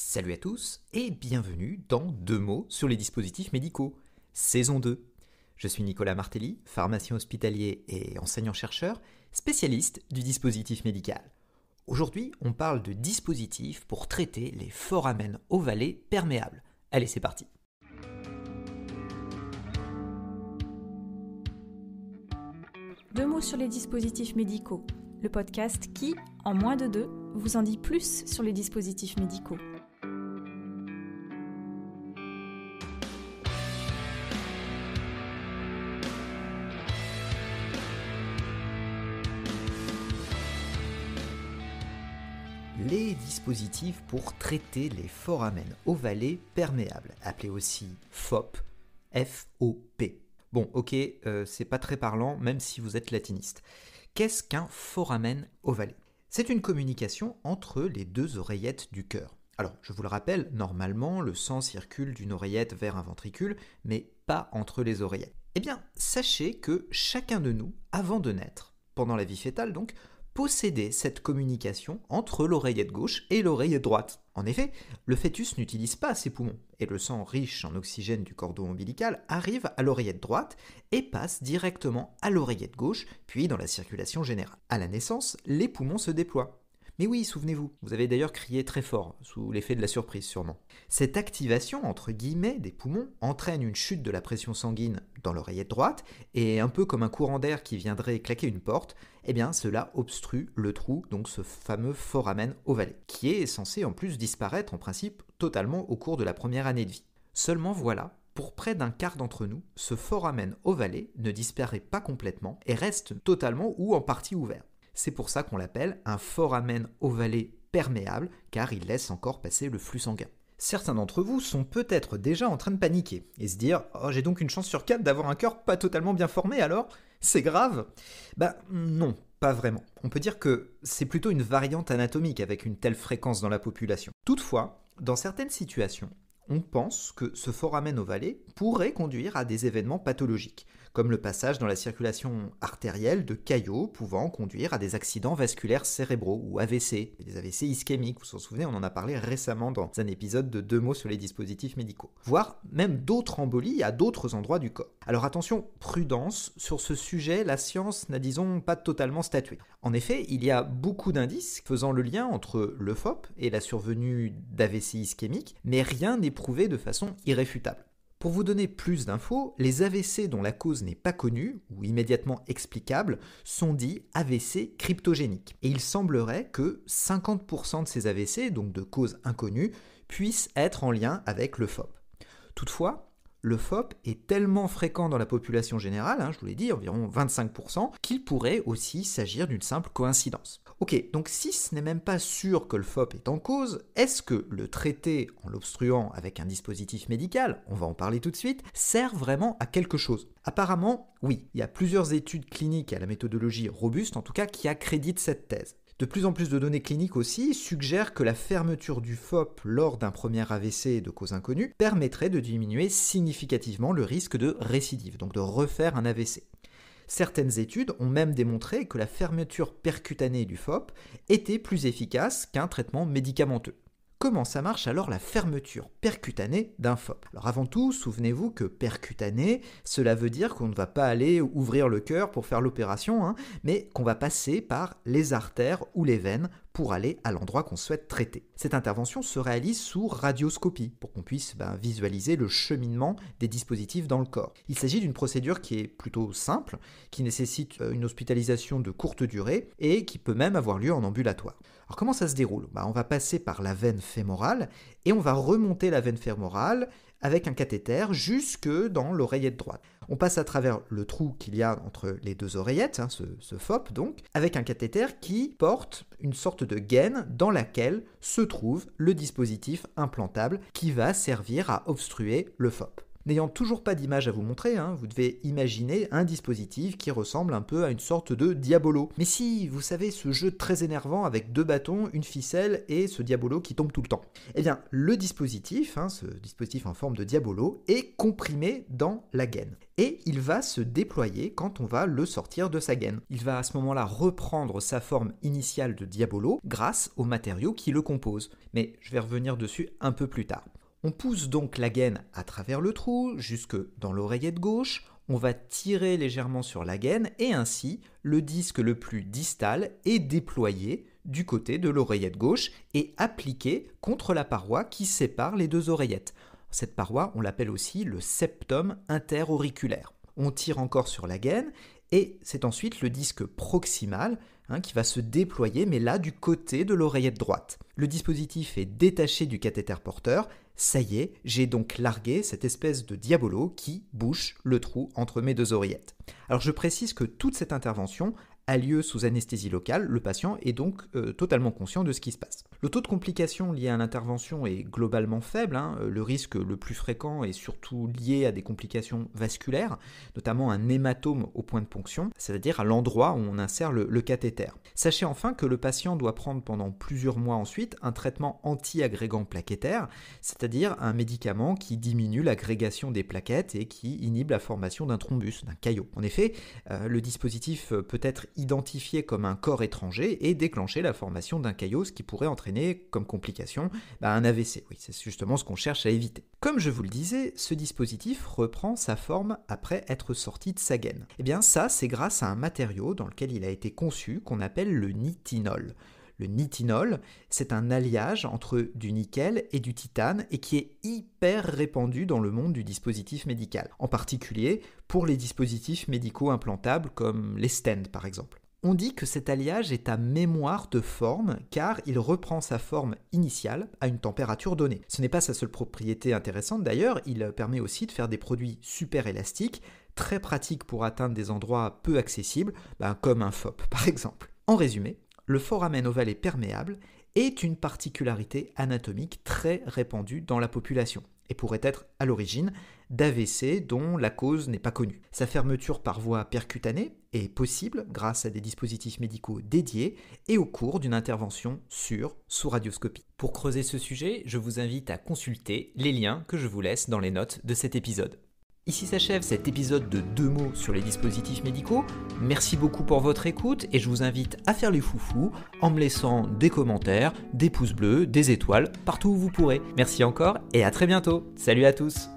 Salut à tous et bienvenue dans Deux mots sur les dispositifs médicaux, saison 2. Je suis Nicolas Martelly, pharmacien hospitalier et enseignant-chercheur, spécialiste du dispositif médical. Aujourd'hui, on parle de dispositifs pour traiter les foramen ovales perméables. Allez, c'est parti. Deux mots sur les dispositifs médicaux, le podcast qui, en moins de deux, vous en dit plus sur les dispositifs médicaux. Dispositifs pour traiter les foramen ovales perméables, appelés aussi FOP, F-O-P. Bon, ok, euh, c'est pas très parlant, même si vous êtes latiniste. Qu'est-ce qu'un foramen ovale C'est une communication entre les deux oreillettes du cœur. Alors, je vous le rappelle, normalement, le sang circule d'une oreillette vers un ventricule, mais pas entre les oreillettes. Eh bien, sachez que chacun de nous, avant de naître, pendant la vie fétale donc, posséder cette communication entre l'oreillette gauche et l'oreillette droite. En effet, le fœtus n'utilise pas ses poumons, et le sang riche en oxygène du cordon ombilical arrive à l'oreillette droite et passe directement à l'oreillette gauche, puis dans la circulation générale. À la naissance, les poumons se déploient. Mais oui, souvenez-vous, vous avez d'ailleurs crié très fort, sous l'effet de la surprise sûrement. Cette activation, entre guillemets, des poumons entraîne une chute de la pression sanguine dans l'oreillette droite, et un peu comme un courant d'air qui viendrait claquer une porte, eh bien cela obstrue le trou, donc ce fameux foramen ovale, qui est censé en plus disparaître en principe totalement au cours de la première année de vie. Seulement voilà, pour près d'un quart d'entre nous, ce foramen ovale ne disparaît pas complètement et reste totalement ou en partie ouvert. C'est pour ça qu'on l'appelle un foramen ovale perméable, car il laisse encore passer le flux sanguin. Certains d'entre vous sont peut-être déjà en train de paniquer et se dire Oh, j'ai donc une chance sur quatre d'avoir un cœur pas totalement bien formé alors C'est grave? Ben non, pas vraiment. On peut dire que c'est plutôt une variante anatomique avec une telle fréquence dans la population. Toutefois, dans certaines situations, on pense que ce foramen ovale pourrait conduire à des événements pathologiques, comme le passage dans la circulation artérielle de caillots pouvant conduire à des accidents vasculaires cérébraux ou AVC, des AVC ischémiques, vous vous en souvenez, on en a parlé récemment dans un épisode de deux mots sur les dispositifs médicaux, voire même d'autres embolies à d'autres endroits du corps. Alors attention, prudence, sur ce sujet, la science n'a disons pas totalement statué. En effet, il y a beaucoup d'indices faisant le lien entre le FOP et la survenue d'AVC ischémiques, mais rien n'est prouvé de façon irréfutable. Pour vous donner plus d'infos, les AVC dont la cause n'est pas connue ou immédiatement explicable sont dits AVC cryptogéniques. Et il semblerait que 50% de ces AVC, donc de cause inconnue, puissent être en lien avec le FOP. Toutefois, le FOP est tellement fréquent dans la population générale, hein, je vous l'ai dit, environ 25%, qu'il pourrait aussi s'agir d'une simple coïncidence. Ok, donc si ce n'est même pas sûr que le FOP est en cause, est-ce que le traiter en l'obstruant avec un dispositif médical, on va en parler tout de suite, sert vraiment à quelque chose? Apparemment, oui, il y a plusieurs études cliniques à la méthodologie robuste, en tout cas, qui accréditent cette thèse. De plus en plus de données cliniques aussi suggèrent que la fermeture du FOP lors d'un premier AVC de cause inconnue permettrait de diminuer significativement le risque de récidive, donc de refaire un AVC. Certaines études ont même démontré que la fermeture percutanée du FOP était plus efficace qu'un traitement médicamenteux. Comment ça marche alors la fermeture percutanée d'un FOP? Alors avant tout, souvenez-vous que percutanée, cela veut dire qu'on ne va pas aller ouvrir le cœur pour faire l'opération, hein, mais qu'on va passer par les artères ou les veines pour aller à l'endroit qu'on souhaite traiter. Cette intervention se réalise sous radioscopie pour qu'on puisse ben, visualiser le cheminement des dispositifs dans le corps. Il s'agit d'une procédure qui est plutôt simple, qui nécessite euh, une hospitalisation de courte durée et qui peut même avoir lieu en ambulatoire. Alors comment ça se déroule? Ben, On va passer par la veine fémorale et on va remonter la veine fémorale avec un cathéter jusque dans l'oreillette droite. On passe à travers le trou qu'il y a entre les deux oreillettes, hein, ce, ce, FOP donc, avec un cathéter qui porte une sorte de gaine dans laquelle se trouve le dispositif implantable qui va servir à obstruer le FOP. N'ayant toujours pas d'image à vous montrer, hein, vous devez imaginer un dispositif qui ressemble un peu à une sorte de diabolo. Mais si, vous savez, ce jeu très énervant avec deux bâtons, une ficelle et ce diabolo qui tombe tout le temps. Eh bien, le dispositif, hein, ce dispositif en forme de diabolo, est comprimé dans la gaine. Et il va se déployer quand on va le sortir de sa gaine. Il va à ce moment-là reprendre sa forme initiale de diabolo grâce aux matériaux qui le composent. Mais je vais revenir dessus un peu plus tard. On pousse donc la gaine à travers le trou jusque dans l'oreillette gauche, on va tirer légèrement sur la gaine et ainsi le disque le plus distal est déployé du côté de l'oreillette gauche et appliqué contre la paroi qui sépare les deux oreillettes. Cette paroi, on l'appelle aussi le septum interauriculaire. On tire encore sur la gaine et c'est ensuite le disque proximal hein, qui va se déployer, mais là du côté de l'oreillette droite. Le dispositif est détaché du cathéter porteur. Ça y est, j'ai donc largué cette espèce de diabolo qui bouche le trou entre mes deux oreillettes. Alors je précise que toute cette intervention a lieu sous anesthésie locale, le patient est donc euh, totalement conscient de ce qui se passe. Le taux de complications lié à l'intervention est globalement faible, hein. euh, le risque le plus fréquent est surtout lié à des complications vasculaires, notamment un hématome au point de ponction, c'est-à-dire à, l'endroit où on insère le, le, cathéter. Sachez enfin que le patient doit prendre pendant plusieurs mois ensuite un traitement anti-agrégant plaquettaire, c'est-à-dire un médicament qui diminue l'agrégation des plaquettes et qui inhibe la formation d'un thrombus, d'un caillot. En effet, euh, le dispositif peut être identifié comme un corps étranger et déclencher la formation d'un caillot, ce qui pourrait entraîner comme complication bah, un AVC. Oui, c'est justement ce qu'on cherche à éviter. Comme je vous le disais, ce dispositif reprend sa forme après être sorti de sa gaine. Et eh bien ça, c'est grâce à un matériau dans lequel il a été conçu qu'on appelle le nitinol. Le nitinol, c'est un alliage entre du nickel et du titane et qui est hyper répandu dans le monde du dispositif médical, en particulier pour les dispositifs médicaux implantables comme les stents par exemple. On dit que cet alliage est à mémoire de forme car il reprend sa forme initiale à une température donnée. Ce n'est pas sa seule propriété intéressante d'ailleurs, il permet aussi de faire des produits super élastiques, très pratiques pour atteindre des endroits peu accessibles, ben, comme un FOP par exemple. En résumé, le foramen ovale perméable est une particularité anatomique très répandue dans la population et pourrait être à l'origine d'AVC dont la cause n'est pas connue. Sa fermeture par voie percutanée est possible grâce à des dispositifs médicaux dédiés et au cours d'une intervention sur sous radioscopie. Pour creuser ce sujet, je vous invite à consulter les liens que je vous laisse dans les notes de cet épisode. Ici s'achève cet épisode de deux mots sur les dispositifs médicaux. Merci beaucoup pour votre écoute et je vous invite à faire les foufous en me laissant des commentaires, des pouces bleus, des étoiles, partout où vous pourrez. Merci encore et à très bientôt. Salut à tous